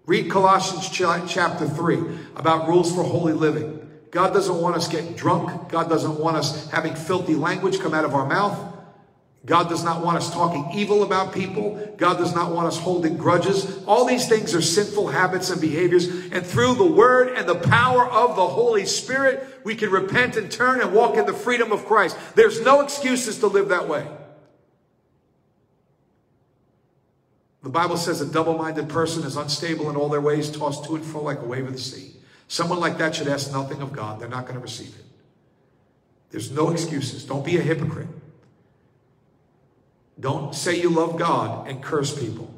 Read Colossians chapter 3 about rules for holy living. God doesn't want us getting drunk. God doesn't want us having filthy language come out of our mouth. God does not want us talking evil about people. God does not want us holding grudges. All these things are sinful habits and behaviors. And through the word and the power of the Holy Spirit, we can repent and turn and walk in the freedom of Christ. There's no excuses to live that way. The Bible says a double-minded person is unstable in all their ways, tossed to and fro like a wave of the sea. Someone like that should ask nothing of God. They're not going to receive it. There's no excuses. Don't be a hypocrite. Don't say you love God and curse people.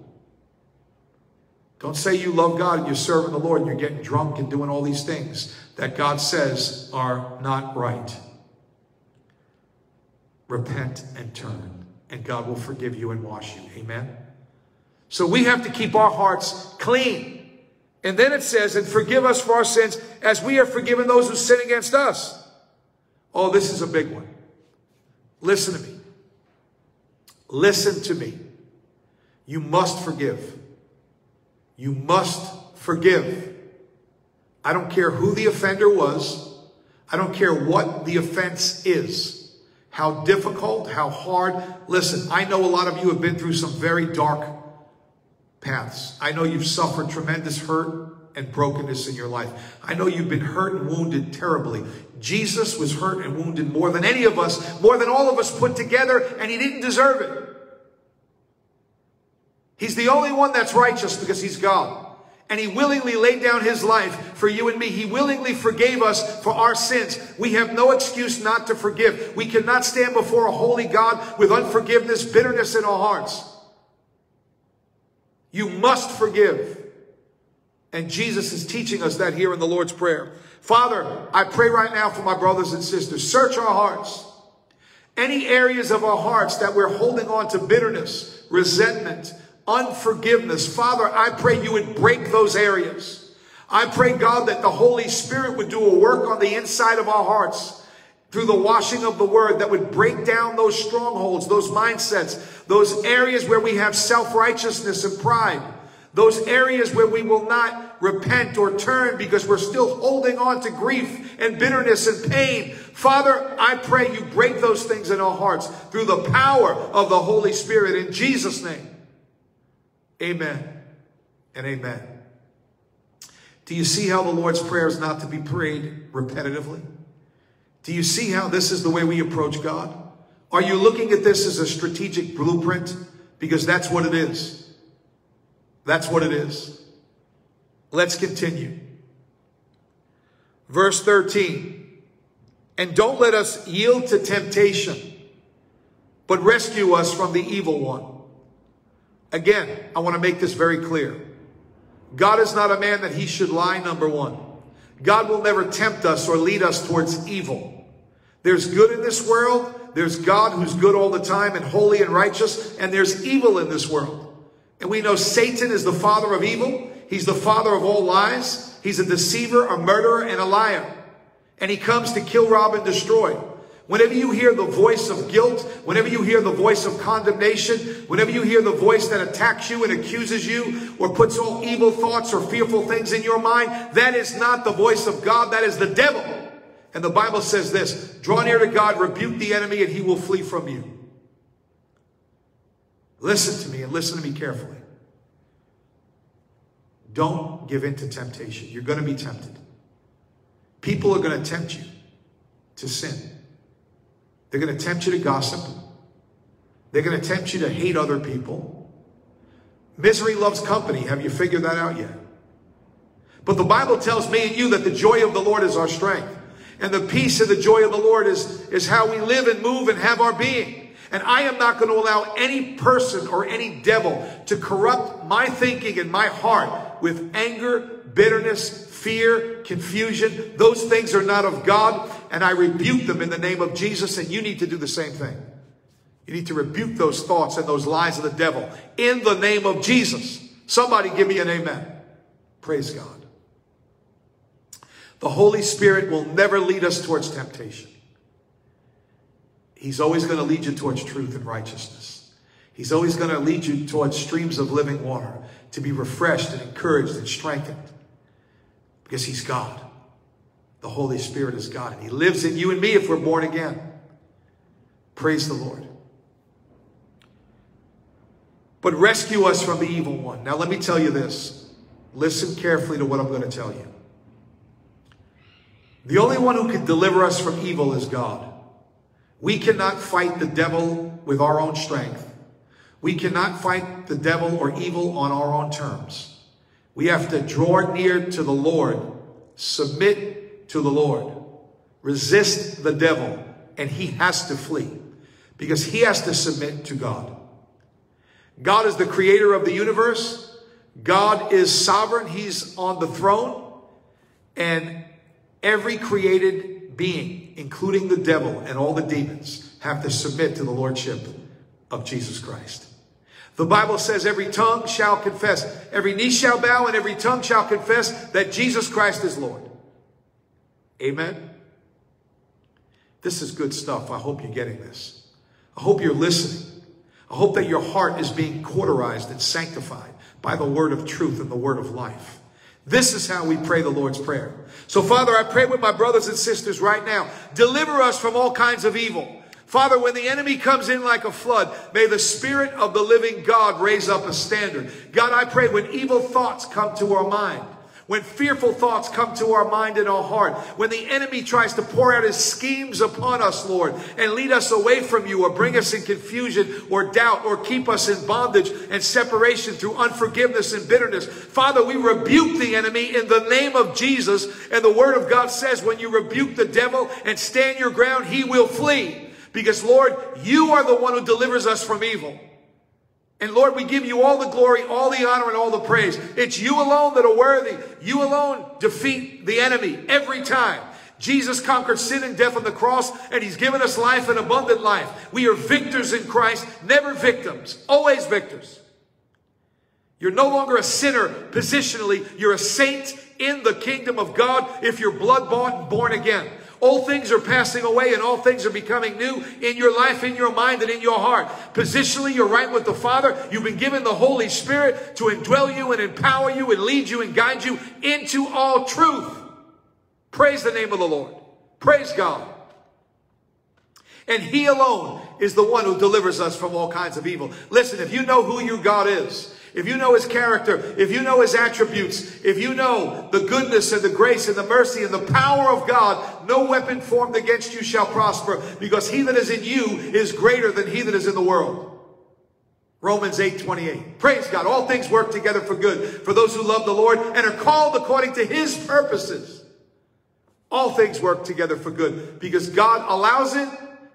Don't say you love God and you're serving the Lord and you're getting drunk and doing all these things that God says are not right. Repent and turn, and God will forgive you and wash you. Amen. So we have to keep our hearts clean. And then it says, and forgive us for our sins as we have forgiven those who sin against us. Oh, this is a big one. Listen to me. Listen to me. You must forgive. You must forgive. I don't care who the offender was. I don't care what the offense is. How difficult, how hard. Listen, I know a lot of you have been through some very dark paths. I know you've suffered tremendous hurt and brokenness in your life. I know you've been hurt and wounded terribly. Jesus was hurt and wounded more than any of us, more than all of us put together, and he didn't deserve it. He's the only one that's righteous because he's God. And he willingly laid down his life for you and me. He willingly forgave us for our sins. We have no excuse not to forgive. We cannot stand before a holy God with unforgiveness, bitterness in our hearts. You must forgive. And Jesus is teaching us that here in the Lord's Prayer. Father, I pray right now for my brothers and sisters. Search our hearts. Any areas of our hearts that we're holding on to bitterness, resentment, unforgiveness. Father, I pray you would break those areas. I pray, God, that the Holy Spirit would do a work on the inside of our hearts through the washing of the word that would break down those strongholds, those mindsets, those areas where we have self-righteousness and pride, those areas where we will not repent or turn because we're still holding on to grief and bitterness and pain. Father, I pray you break those things in our hearts through the power of the Holy Spirit in Jesus' name. Amen and amen. Do you see how the Lord's Prayer is not to be prayed repetitively? Do you see how this is the way we approach God? Are you looking at this as a strategic blueprint? Because that's what it is. That's what it is. Let's continue. Verse 13. And don't let us yield to temptation, but rescue us from the evil one. Again, I want to make this very clear. God is not a man that he should lie, number one. God will never tempt us or lead us towards evil. There's good in this world. There's God who's good all the time and holy and righteous. And there's evil in this world. And we know Satan is the father of evil. He's the father of all lies. He's a deceiver, a murderer, and a liar. And he comes to kill, rob, and destroy. Whenever you hear the voice of guilt, whenever you hear the voice of condemnation, whenever you hear the voice that attacks you and accuses you or puts all evil thoughts or fearful things in your mind, that is not the voice of God. That is the devil. And the Bible says this, draw near to God, rebuke the enemy, and he will flee from you. Listen to me and listen to me carefully. Don't give in to temptation. You're going to be tempted. People are going to tempt you to sin. They're going to tempt you to gossip. They're going to tempt you to hate other people. Misery loves company. Have you figured that out yet? But the Bible tells me and you that the joy of the Lord is our strength. And the peace and the joy of the Lord is, is how we live and move and have our being. And I am not going to allow any person or any devil to corrupt my thinking and my heart with anger, bitterness, fear, confusion. Those things are not of God. And I rebuke them in the name of Jesus. And you need to do the same thing. You need to rebuke those thoughts and those lies of the devil in the name of Jesus. Somebody give me an amen. Praise God. The Holy Spirit will never lead us towards temptation. He's always going to lead you towards truth and righteousness. He's always going to lead you towards streams of living water to be refreshed and encouraged and strengthened because he's God. The Holy Spirit is God and he lives in you and me if we're born again. Praise the Lord. But rescue us from the evil one. Now let me tell you this. Listen carefully to what I'm going to tell you. The only one who can deliver us from evil is God. We cannot fight the devil with our own strength. We cannot fight the devil or evil on our own terms. We have to draw near to the Lord, submit to the Lord, resist the devil, and he has to flee because he has to submit to God. God is the creator of the universe. God is sovereign. He's on the throne. And every created being, including the devil and all the demons, have to submit to the lordship of Jesus Christ. The Bible says every tongue shall confess, every knee shall bow, and every tongue shall confess that Jesus Christ is Lord. Amen. This is good stuff. I hope you're getting this. I hope you're listening. I hope that your heart is being cauterized and sanctified by the word of truth and the word of life. This is how we pray the Lord's Prayer. So, Father, I pray with my brothers and sisters right now. Deliver us from all kinds of evil. Father, when the enemy comes in like a flood, may the Spirit of the living God raise up a standard. God, I pray when evil thoughts come to our mind, when fearful thoughts come to our mind and our heart, when the enemy tries to pour out his schemes upon us, Lord, and lead us away from you or bring us in confusion or doubt or keep us in bondage and separation through unforgiveness and bitterness. Father, we rebuke the enemy in the name of Jesus. And the word of God says when you rebuke the devil and stand your ground, he will flee. Because Lord, you are the one who delivers us from evil. And Lord, we give you all the glory, all the honor, and all the praise. It's you alone that are worthy. You alone defeat the enemy every time. Jesus conquered sin and death on the cross, and he's given us life and abundant life. We are victors in Christ, never victims, always victors. You're no longer a sinner positionally. You're a saint in the kingdom of God if you're blood bought and born again. All things are passing away and all things are becoming new in your life, in your mind, and in your heart. Positionally, you're right with the Father. You've been given the Holy Spirit to indwell you and empower you and lead you and guide you into all truth. Praise the name of the Lord. Praise God. And He alone is the one who delivers us from all kinds of evil. Listen, if you know who your God is, if you know his character, if you know his attributes, if you know the goodness and the grace and the mercy and the power of God, no weapon formed against you shall prosper because he that is in you is greater than he that is in the world. Romans 8, 28. Praise God. All things work together for good for those who love the Lord and are called according to his purposes. All things work together for good because God allows it.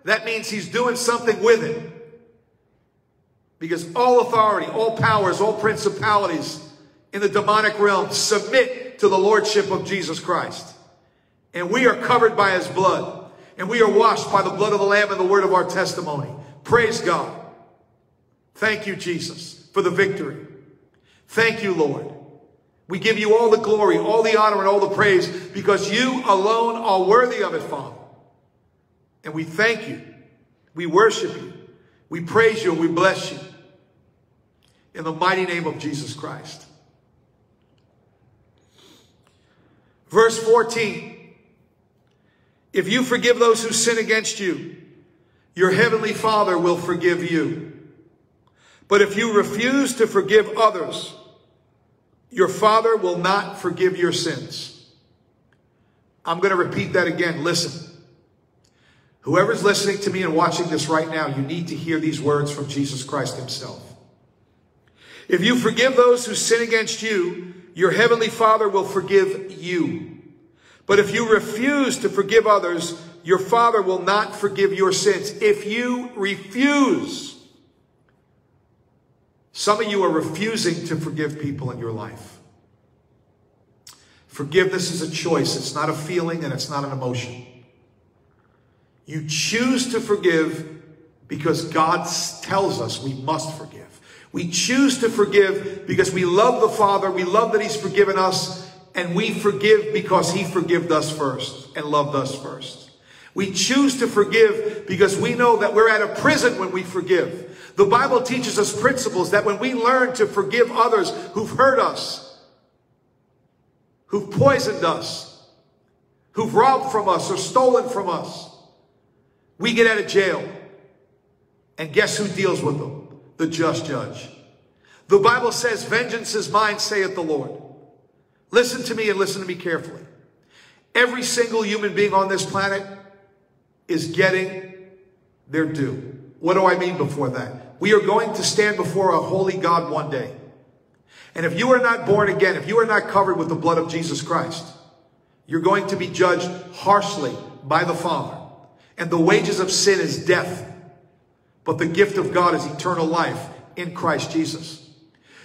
That means he's doing something with it. Because all authority, all powers, all principalities in the demonic realm submit to the lordship of Jesus Christ. And we are covered by his blood. And we are washed by the blood of the Lamb and the word of our testimony. Praise God. Thank you, Jesus, for the victory. Thank you, Lord. We give you all the glory, all the honor, and all the praise because you alone are worthy of it, Father. And we thank you. We worship you. We praise you and we bless you in the mighty name of Jesus Christ. Verse 14. If you forgive those who sin against you, your heavenly Father will forgive you. But if you refuse to forgive others, your Father will not forgive your sins. I'm going to repeat that again. Listen. Whoever's listening to me and watching this right now, you need to hear these words from Jesus Christ himself. If you forgive those who sin against you, your heavenly Father will forgive you. But if you refuse to forgive others, your Father will not forgive your sins. If you refuse, some of you are refusing to forgive people in your life. Forgiveness is a choice. It's not a feeling and it's not an emotion. You choose to forgive because God tells us we must forgive. We choose to forgive because we love the Father. We love that He's forgiven us. And we forgive because He forgave us first and loved us first. We choose to forgive because we know that we're at a prison when we forgive. The Bible teaches us principles that when we learn to forgive others who've hurt us, who've poisoned us, who've robbed from us or stolen from us, we get out of jail. And guess who deals with them? The just judge. The Bible says, vengeance is mine, saith the Lord. Listen to me and listen to me carefully. Every single human being on this planet is getting their due. What do I mean before that? We are going to stand before a holy God one day. And if you are not born again, if you are not covered with the blood of Jesus Christ, you're going to be judged harshly by the Father. And the wages of sin is death. But the gift of God is eternal life in Christ Jesus.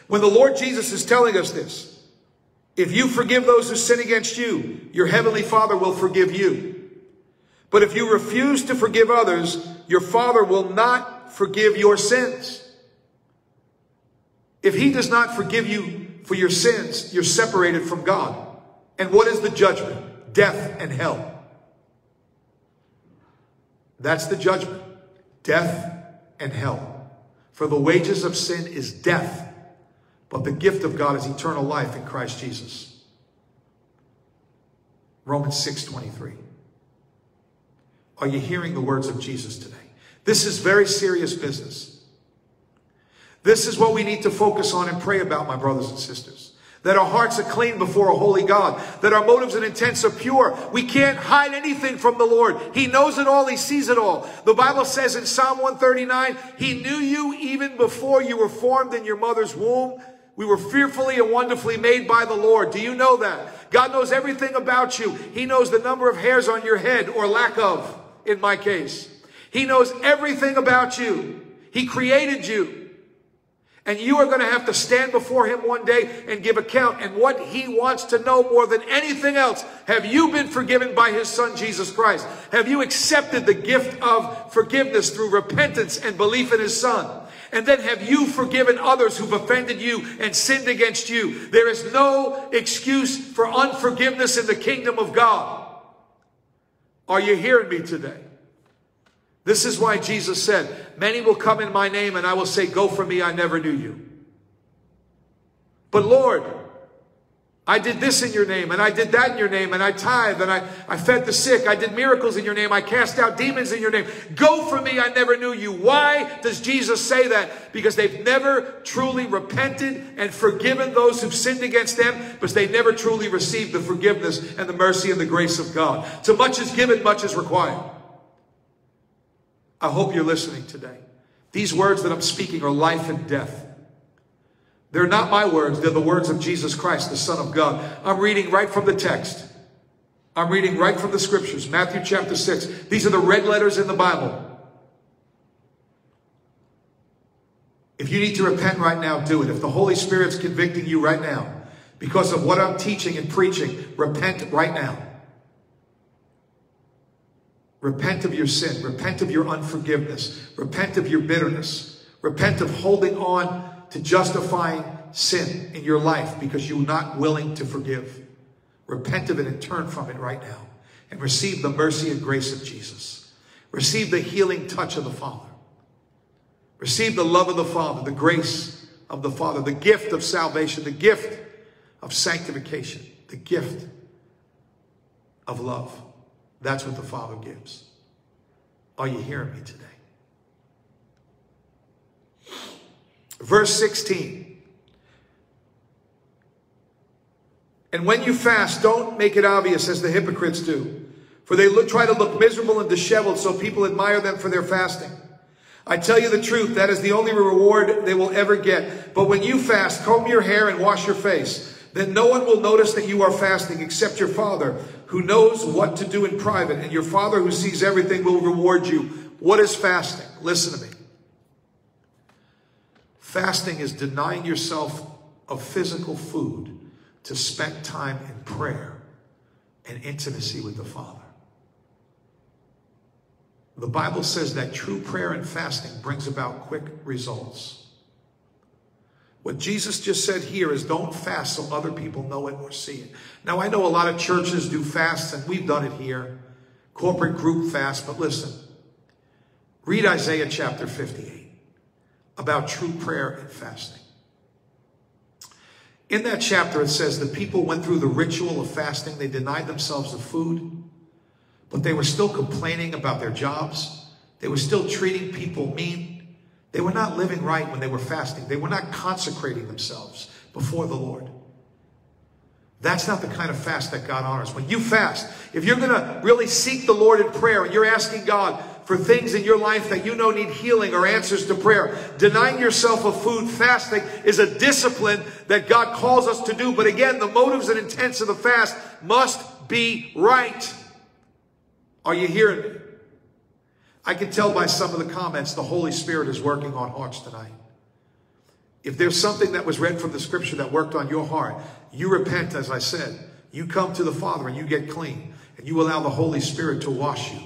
When the Lord Jesus is telling us this, if you forgive those who sin against you, your heavenly Father will forgive you. But if you refuse to forgive others, your Father will not forgive your sins. If he does not forgive you for your sins, you're separated from God. And what is the judgment? Death and hell. That's the judgment. Death and hell. For the wages of sin is death, but the gift of God is eternal life in Christ Jesus. Romans 6:23. Are you hearing the words of Jesus today? This is very serious business. This is what we need to focus on and pray about, my brothers and sisters that our hearts are clean before a holy God, that our motives and intents are pure. We can't hide anything from the Lord. He knows it all. He sees it all. The Bible says in Psalm 139, He knew you even before you were formed in your mother's womb. We were fearfully and wonderfully made by the Lord. Do you know that? God knows everything about you. He knows the number of hairs on your head or lack of, in my case. He knows everything about you. He created you. And you are going to have to stand before him one day and give account. And what he wants to know more than anything else, have you been forgiven by his son, Jesus Christ? Have you accepted the gift of forgiveness through repentance and belief in his son? And then have you forgiven others who've offended you and sinned against you? There is no excuse for unforgiveness in the kingdom of God. Are you hearing me today? This is why Jesus said, Many will come in my name and I will say, Go from me, I never knew you. But Lord, I did this in your name and I did that in your name and I tithed and I, I fed the sick. I did miracles in your name. I cast out demons in your name. Go from me, I never knew you. Why does Jesus say that? Because they've never truly repented and forgiven those who've sinned against them because they never truly received the forgiveness and the mercy and the grace of God. So much is given, much is required. I hope you're listening today. These words that I'm speaking are life and death. They're not my words, they're the words of Jesus Christ, the Son of God. I'm reading right from the text. I'm reading right from the scriptures, Matthew chapter 6. These are the red letters in the Bible. If you need to repent right now, do it. If the Holy Spirit's convicting you right now because of what I'm teaching and preaching, repent right now. Repent of your sin. Repent of your unforgiveness. Repent of your bitterness. Repent of holding on to justifying sin in your life because you're not willing to forgive. Repent of it and turn from it right now and receive the mercy and grace of Jesus. Receive the healing touch of the Father. Receive the love of the Father, the grace of the Father, the gift of salvation, the gift of sanctification, the gift of love. That's what the Father gives. Are you hearing me today? Verse 16. And when you fast, don't make it obvious as the hypocrites do. For they look, try to look miserable and disheveled so people admire them for their fasting. I tell you the truth, that is the only reward they will ever get. But when you fast, comb your hair and wash your face. Then no one will notice that you are fasting except your Father, who knows what to do in private. And your Father, who sees everything, will reward you. What is fasting? Listen to me. Fasting is denying yourself of physical food to spend time in prayer and intimacy with the Father. The Bible says that true prayer and fasting brings about quick results. What Jesus just said here is don't fast so other people know it or see it. Now, I know a lot of churches do fasts, and we've done it here, corporate group fast, but listen. Read Isaiah chapter 58 about true prayer and fasting. In that chapter, it says the people went through the ritual of fasting. They denied themselves of food, but they were still complaining about their jobs. They were still treating people mean. They were not living right when they were fasting. They were not consecrating themselves before the Lord. That's not the kind of fast that God honors. When you fast, if you're going to really seek the Lord in prayer and you're asking God, for things in your life that you know need healing or answers to prayer. Denying yourself of food, fasting is a discipline that God calls us to do. But again, the motives and intents of the fast must be right. Are you hearing me? I can tell by some of the comments the Holy Spirit is working on hearts tonight. If there's something that was read from the scripture that worked on your heart, you repent, as I said. You come to the Father and you get clean. And you allow the Holy Spirit to wash you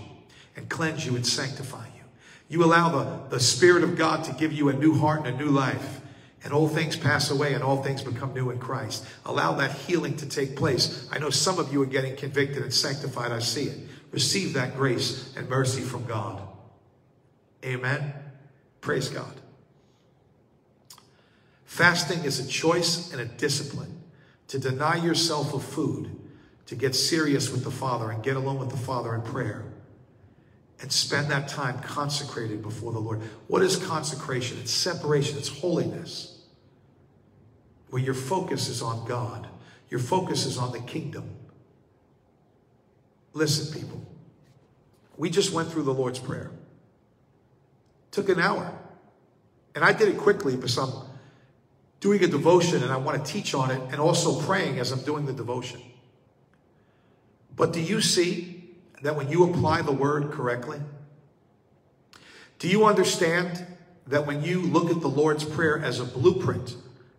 and cleanse you and sanctify you. You allow the, the Spirit of God to give you a new heart and a new life. And all things pass away and all things become new in Christ. Allow that healing to take place. I know some of you are getting convicted and sanctified. I see it. Receive that grace and mercy from God. Amen. Praise God. Fasting is a choice and a discipline to deny yourself of food, to get serious with the Father and get alone with the Father in prayer and spend that time consecrated before the Lord. What is consecration? It's separation, it's holiness. Where your focus is on God, your focus is on the kingdom. Listen, people, we just went through the Lord's Prayer. Took an hour. And I did it quickly because I'm doing a devotion and I want to teach on it and also praying as I'm doing the devotion. But do you see that when you apply the word correctly, do you understand that when you look at the Lord's Prayer as a blueprint,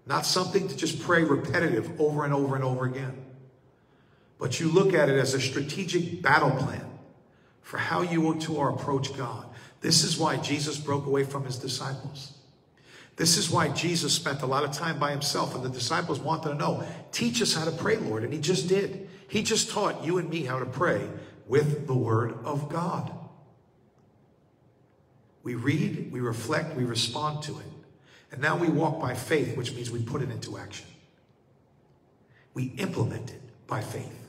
not something to just pray repetitive over and over and over again, but you look at it as a strategic battle plan for how you want to approach God. This is why Jesus broke away from his disciples. This is why Jesus spent a lot of time by himself, and the disciples wanted to know, teach us how to pray, Lord. And he just did. He just taught you and me how to pray with the Word of God. We read, we reflect, we respond to it. And now we walk by faith, which means we put it into action. We implement it by faith.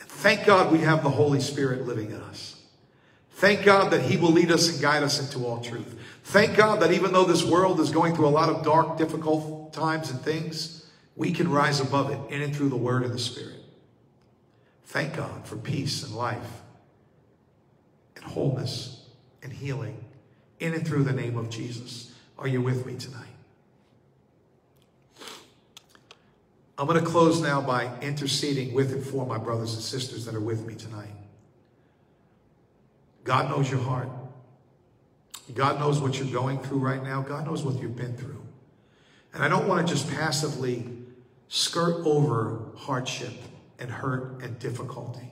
And thank God we have the Holy Spirit living in us. Thank God that He will lead us and guide us into all truth. Thank God that even though this world is going through a lot of dark, difficult times and things, we can rise above it in and through the Word and the Spirit. Thank God for peace and life and wholeness and healing in and through the name of Jesus. Are you with me tonight? I'm going to close now by interceding with and for my brothers and sisters that are with me tonight. God knows your heart. God knows what you're going through right now. God knows what you've been through. And I don't want to just passively skirt over hardship and hurt and difficulty.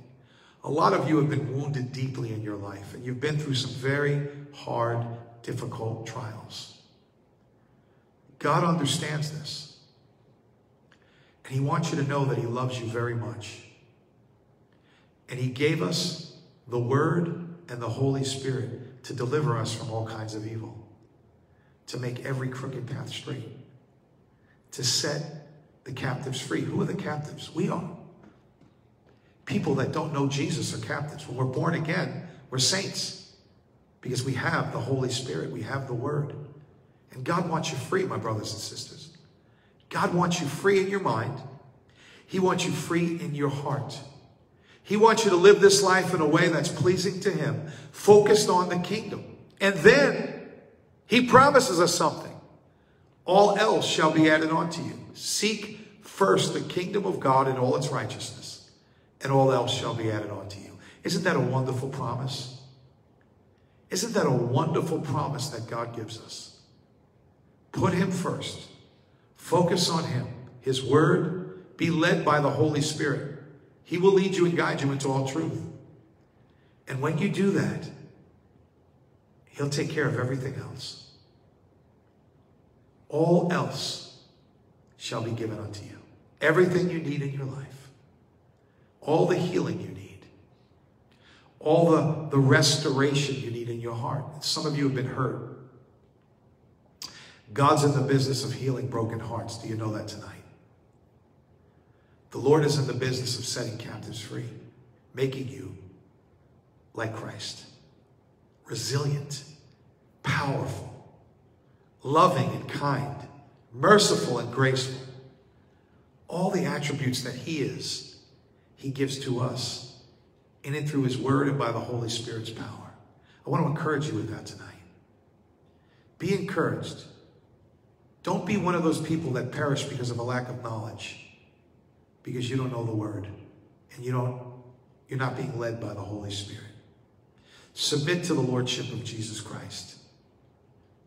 A lot of you have been wounded deeply in your life, and you've been through some very hard, difficult trials. God understands this. And He wants you to know that He loves you very much. And He gave us the Word and the Holy Spirit to deliver us from all kinds of evil, to make every crooked path straight, to set the captives free. Who are the captives? We are. People that don't know Jesus are captives. When we're born again, we're saints because we have the Holy Spirit, we have the Word. And God wants you free, my brothers and sisters. God wants you free in your mind. He wants you free in your heart. He wants you to live this life in a way that's pleasing to Him, focused on the kingdom. And then He promises us something. All else shall be added unto you. Seek first the kingdom of God and all its righteousness, and all else shall be added unto you. Isn't that a wonderful promise? Isn't that a wonderful promise that God gives us? Put Him first. Focus on Him, His Word. Be led by the Holy Spirit. He will lead you and guide you into all truth. And when you do that, He'll take care of everything else. All else shall be given unto you. Everything you need in your life. All the healing you need. All the, the restoration you need in your heart. Some of you have been hurt. God's in the business of healing broken hearts. Do you know that tonight? The Lord is in the business of setting captives free, making you like Christ, resilient, powerful, loving and kind, merciful and graceful. All the attributes that He is, He gives to us in and through His Word and by the Holy Spirit's power. I want to encourage you with that tonight. Be encouraged. Don't be one of those people that perish because of a lack of knowledge because you don't know the word and you don't you're not being led by the Holy Spirit. Submit to the lordship of Jesus Christ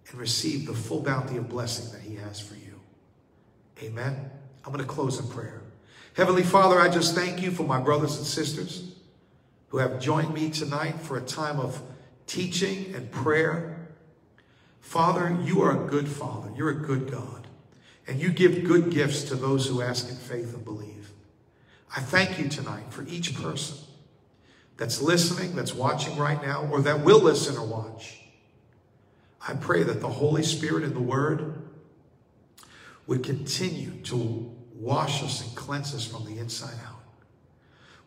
and receive the full bounty of blessing that he has for you. Amen. I'm going to close in prayer. Heavenly Father, I just thank you for my brothers and sisters who have joined me tonight for a time of teaching and prayer. Father, you are a good Father. You're a good God. And you give good gifts to those who ask in faith and believe. I thank you tonight for each person that's listening, that's watching right now, or that will listen or watch. I pray that the Holy Spirit and the Word would continue to wash us and cleanse us from the inside out,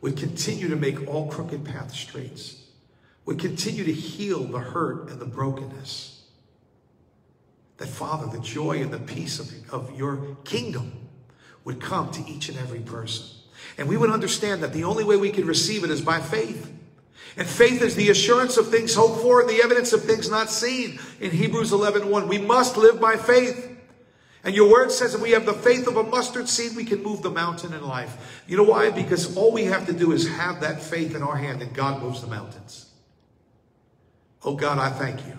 would continue to make all crooked paths straight, would continue to heal the hurt and the brokenness. That, Father, the joy and the peace of, of your kingdom would come to each and every person. And we would understand that the only way we can receive it is by faith. And faith is the assurance of things hoped for and the evidence of things not seen. In Hebrews 11, 1, we must live by faith. And your word says if we have the faith of a mustard seed, we can move the mountain in life. You know why? Because all we have to do is have that faith in our hand and God moves the mountains. Oh God, I thank you.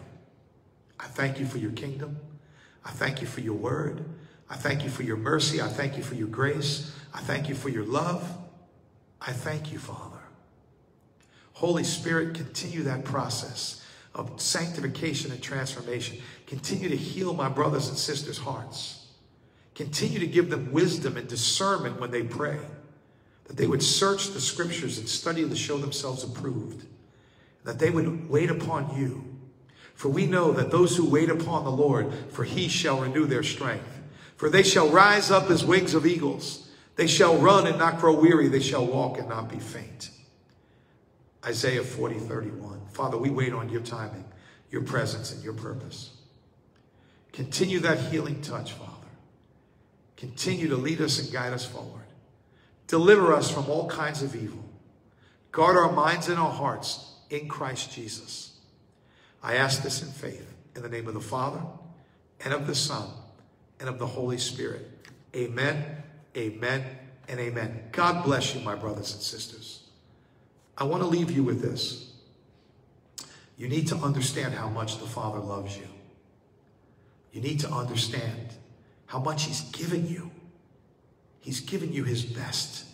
I thank you for your kingdom. I thank you for your word. I thank you for your mercy. I thank you for your grace. I thank you for your love. I thank you, Father. Holy Spirit, continue that process of sanctification and transformation. Continue to heal my brothers and sisters' hearts. Continue to give them wisdom and discernment when they pray. That they would search the scriptures and study to show themselves approved. That they would wait upon you. For we know that those who wait upon the Lord, for he shall renew their strength. For they shall rise up as wings of eagles. They shall run and not grow weary. They shall walk and not be faint. Isaiah 40, 31. Father, we wait on your timing, your presence, and your purpose. Continue that healing touch, Father. Continue to lead us and guide us forward. Deliver us from all kinds of evil. Guard our minds and our hearts in Christ Jesus. I ask this in faith in the name of the Father and of the Son and of the Holy Spirit. Amen, amen, and amen. God bless you, my brothers and sisters. I want to leave you with this. You need to understand how much the Father loves you. You need to understand how much He's given you. He's given you His best.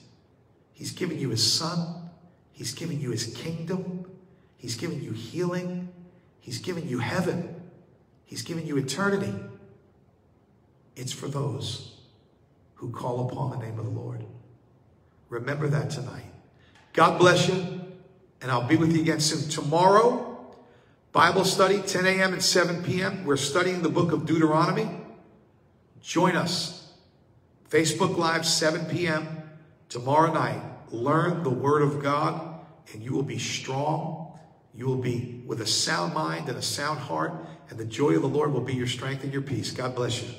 He's given you His Son. He's given you His kingdom. He's given you healing. He's given you heaven. He's given you eternity. It's for those who call upon the name of the Lord. Remember that tonight. God bless you, and I'll be with you again soon. Tomorrow, Bible study, 10 a.m. and 7 p.m. We're studying the book of Deuteronomy. Join us. Facebook Live, 7 p.m. tomorrow night. Learn the Word of God, and you will be strong. You will be with a sound mind and a sound heart, and the joy of the Lord will be your strength and your peace. God bless you.